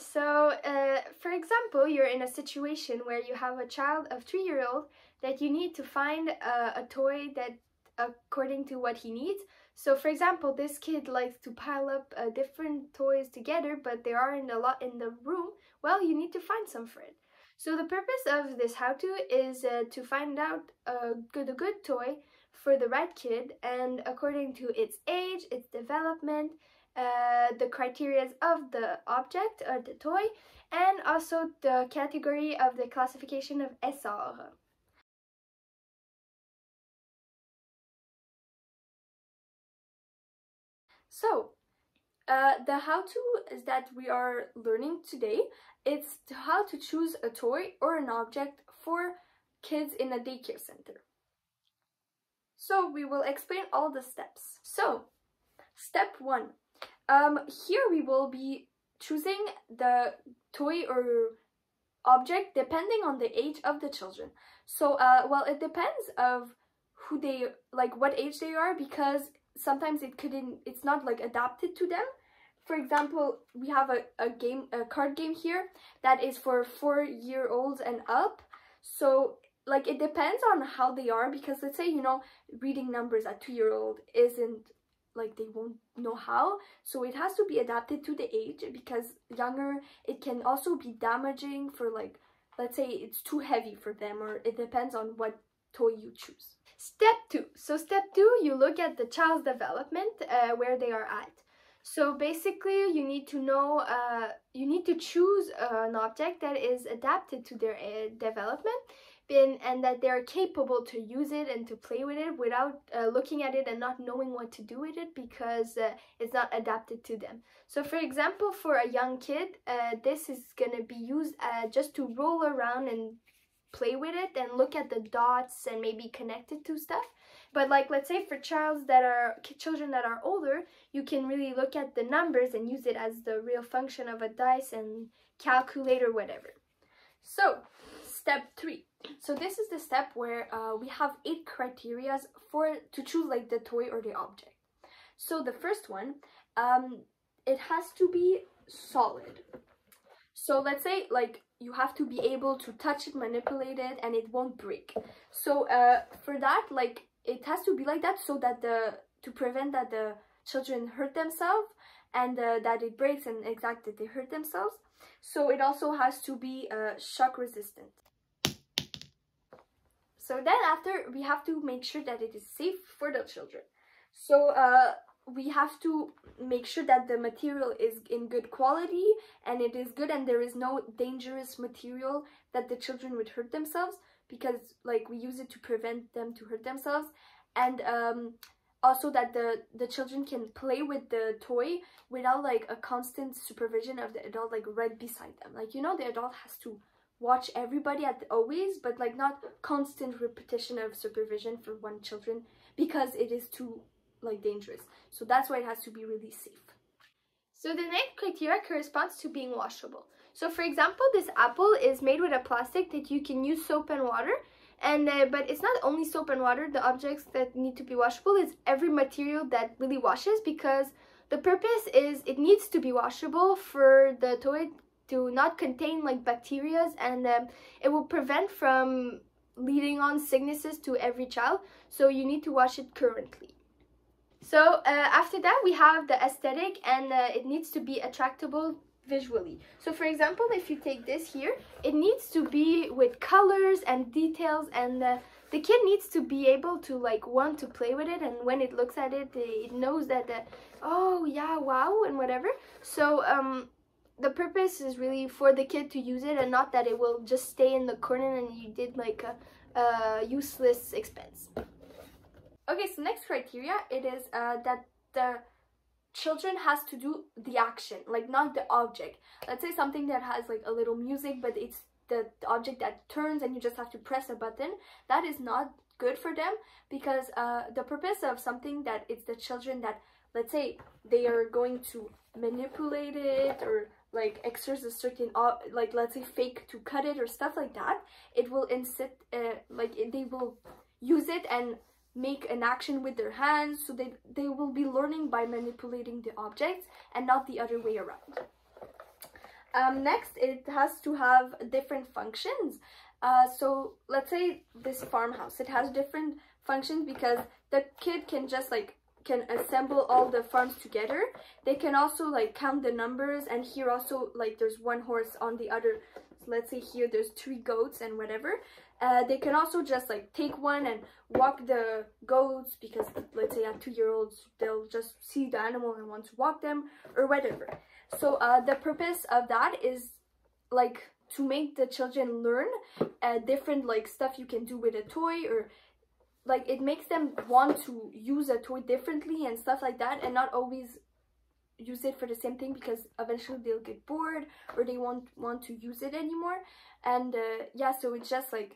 So, uh, for example, you're in a situation where you have a child of three year old that you need to find uh, a toy that according to what he needs. So, for example, this kid likes to pile up uh, different toys together, but there aren't a lot in the room. Well, you need to find some for it. So the purpose of this how-to is uh, to find out a good, a good toy for the right kid and according to its age, its development, uh, the criteria of the object or the toy, and also the category of the classification of ESAR. So, uh, the how-to is that we are learning today, it's how to choose a toy or an object for kids in a daycare center. So we will explain all the steps. So, step one. Um, here we will be choosing the toy or object depending on the age of the children. So, uh, well, it depends of who they, like what age they are because sometimes it couldn't, it's not like adapted to them. For example, we have a, a game, a card game here that is for four year olds and up. So like it depends on how they are because let's say, you know, reading numbers at two year old isn't like they won't know how. So it has to be adapted to the age because younger it can also be damaging for like let's say it's too heavy for them or it depends on what toy you choose. Step two. So step two you look at the child's development uh, where they are at. So basically you need to know uh, you need to choose an object that is adapted to their uh, development been and that they're capable to use it and to play with it without uh, looking at it and not knowing what to do with it because uh, it's not adapted to them. So for example, for a young kid, uh, this is going to be used uh, just to roll around and play with it and look at the dots and maybe connect it to stuff. But like let's say for childs that are children that are older, you can really look at the numbers and use it as the real function of a dice and calculate or whatever. So, step 3 so this is the step where uh, we have eight criterias for to choose like the toy or the object. So the first one, um, it has to be solid. So let's say like you have to be able to touch it, manipulate it, and it won't break. So uh, for that, like it has to be like that so that the to prevent that the children hurt themselves and uh, that it breaks and exactly they hurt themselves. So it also has to be uh, shock resistant. So then after we have to make sure that it is safe for the children. So uh, we have to make sure that the material is in good quality and it is good and there is no dangerous material that the children would hurt themselves because like we use it to prevent them to hurt themselves and um, also that the the children can play with the toy without like a constant supervision of the adult like right beside them like you know the adult has to watch everybody at the, always but like not constant repetition of supervision for one children because it is too like dangerous. So that's why it has to be really safe. So the next criteria corresponds to being washable. So for example this apple is made with a plastic that you can use soap and water and uh, but it's not only soap and water. The objects that need to be washable is every material that really washes because the purpose is it needs to be washable for the toy to not contain like bacterias and um, it will prevent from leading on sicknesses to every child so you need to wash it currently. So uh, after that we have the aesthetic and uh, it needs to be attractable visually. So for example if you take this here it needs to be with colors and details and uh, the kid needs to be able to like want to play with it and when it looks at it it knows that uh, oh yeah wow and whatever. So um the purpose is really for the kid to use it and not that it will just stay in the corner and you did like a, a useless expense. Okay, so next criteria, it is uh, that the children has to do the action, like not the object. Let's say something that has like a little music, but it's the, object that turns and you just have to press a button. That is not good for them because uh, the purpose of something that it's the children that, let's say, they are going to manipulate it or like exerts a certain like let's say fake to cut it or stuff like that it will insist uh, like they will use it and make an action with their hands so they they will be learning by manipulating the objects and not the other way around Um, next, it has to have different functions. Uh, so let's say this farmhouse, it has different functions because the kid can just like can assemble all the farms together. They can also like count the numbers and here also like there's one horse on the other. Let's say here there's three goats and whatever. Uh, they can also just like take one and walk the goats because let's say at two year olds they'll just see the animal and want to walk them or whatever. So uh, the purpose of that is like to make the children learn uh, different like stuff you can do with a toy or like it makes them want to use a toy differently and stuff like that and not always use it for the same thing because eventually they'll get bored or they won't want to use it anymore and uh, yeah so it's just like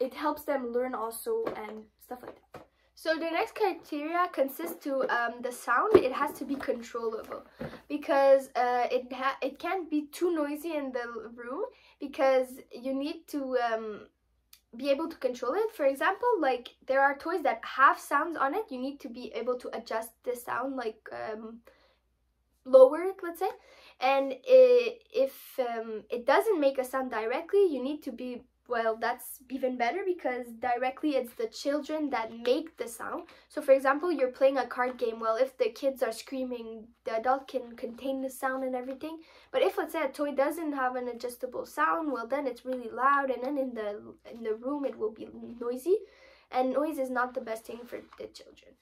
it helps them learn also and stuff like that so the next criteria consists to um, the sound. It has to be controllable because uh, it it can't be too noisy in the room because you need to um, be able to control it. For example, like there are toys that have sounds on it. You need to be able to adjust the sound, like um, lower it, let's say. And it, if um, it doesn't make a sound directly, you need to be well that's even better because directly it's the children that make the sound. So for example you're playing a card game. Well if the kids are screaming the adult can contain the sound and everything. But if let's say a toy doesn't have an adjustable sound well then it's really loud and then in the in the room it will be noisy. And noise is not the best thing for the children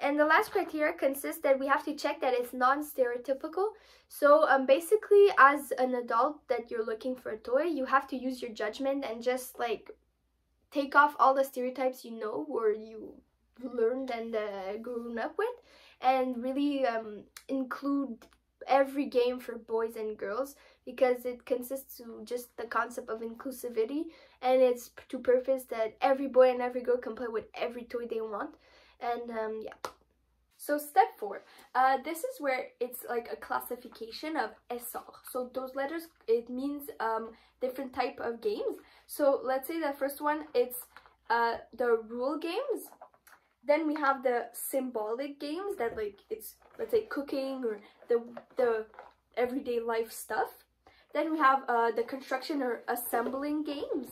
and the last criteria consists that we have to check that it's non-stereotypical. So um, basically, as an adult that you're looking for a toy, you have to use your judgment and just like take off all the stereotypes you know or you learned and uh, grown up with and really um, include every game for boys and girls because it consists to just the concept of inclusivity and it's to purpose that every boy and every girl can play with every toy they want and um, yeah. So step four, uh, this is where it's like a classification of ESAR. So those letters, it means um, different type of games. So let's say the first one, it's uh, the rule games. Then we have the symbolic games that like it's let's say cooking or the the everyday life stuff. Then we have uh, the construction or assembling games.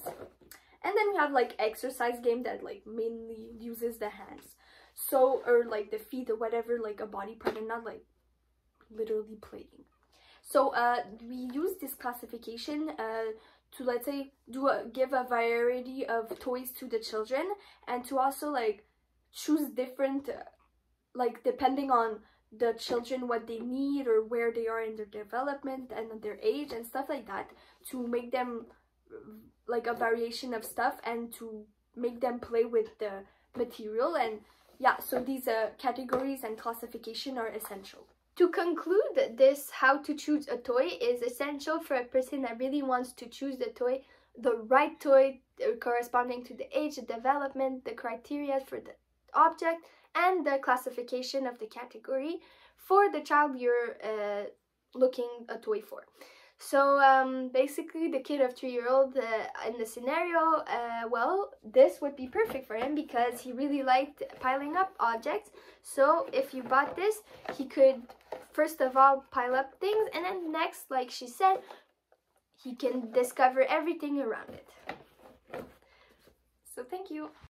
And then we have like exercise game that like mainly uses the hands so or like the feet or whatever like a body part and not like literally playing so uh we use this classification uh to let's say do a give a variety of toys to the children and to also like choose different uh, like depending on the children what they need or where they are in their development and their age and stuff like that to make them like a variation of stuff and to make them play with the material and yeah, so these uh, categories and classification are essential. To conclude, this how to choose a toy is essential for a person that really wants to choose the toy, the right toy uh, corresponding to the age, the development, the criteria for the object, and the classification of the category for the child you're uh, looking a toy for. So um, basically, the kid of three-year-old uh, in the scenario, uh, well, this would be perfect for him because he really liked piling up objects. So if you bought this, he could first of all pile up things, and then next, like she said, he can discover everything around it. So thank you.